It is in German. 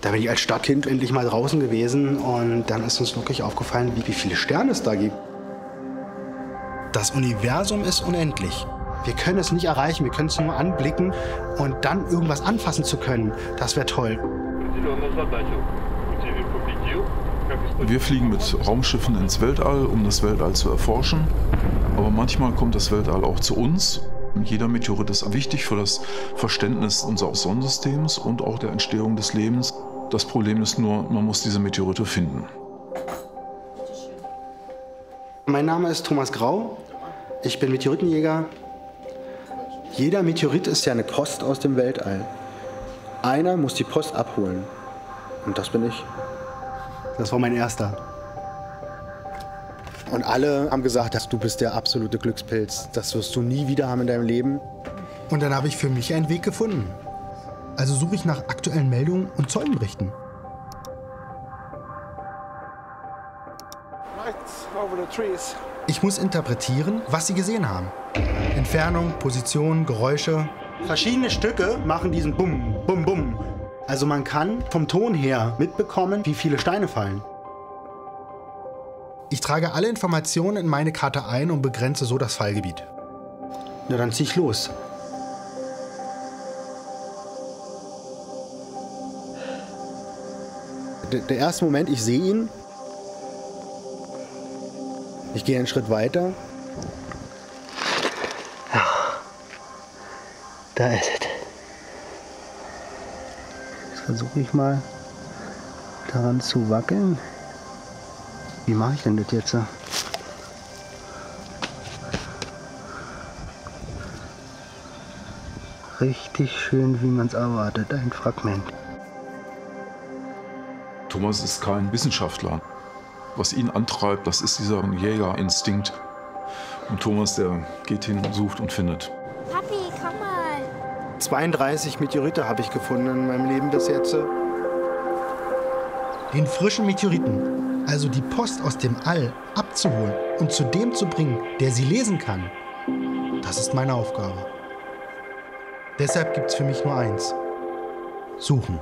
Da bin ich als Stadtkind endlich mal draußen gewesen und dann ist uns wirklich aufgefallen, wie viele Sterne es da gibt. Das Universum ist unendlich. Wir können es nicht erreichen, wir können es nur anblicken und dann irgendwas anfassen zu können, das wäre toll. Wir fliegen mit Raumschiffen ins Weltall, um das Weltall zu erforschen. Aber manchmal kommt das Weltall auch zu uns. Jeder Meteorit ist wichtig für das Verständnis unseres Sonnensystems und auch der Entstehung des Lebens. Das Problem ist nur, man muss diese Meteorite finden. Mein Name ist Thomas Grau. Ich bin Meteoritenjäger. Jeder Meteorit ist ja eine Post aus dem Weltall. Einer muss die Post abholen. Und das bin ich. Das war mein erster. Und alle haben gesagt, dass du bist der absolute Glückspilz. Das wirst du nie wieder haben in deinem Leben. Und dann habe ich für mich einen Weg gefunden. Also suche ich nach aktuellen Meldungen und Zeugenberichten. Ich muss interpretieren, was sie gesehen haben. Entfernung, Position, Geräusche. Verschiedene Stücke machen diesen Bum, Bum, Bum. Also man kann vom Ton her mitbekommen, wie viele Steine fallen. Ich trage alle Informationen in meine Karte ein und begrenze so das Fallgebiet. Na, dann zieh ich los. Der, erste Moment, ich sehe ihn. Ich gehe einen Schritt weiter. Ja, da ist es. Jetzt versuche ich mal daran zu wackeln. Wie mache ich denn das jetzt? Richtig schön, wie man es erwartet, ein Fragment. Thomas ist kein Wissenschaftler. Was ihn antreibt, das ist dieser Jägerinstinkt. Und Thomas, der geht hin, sucht und findet. Papi, komm mal. 32 Meteorite habe ich gefunden in meinem Leben bis jetzt. Den frischen Meteoriten, also die Post aus dem All, abzuholen und zu dem zu bringen, der sie lesen kann, das ist meine Aufgabe. Deshalb gibt es für mich nur eins. Suchen.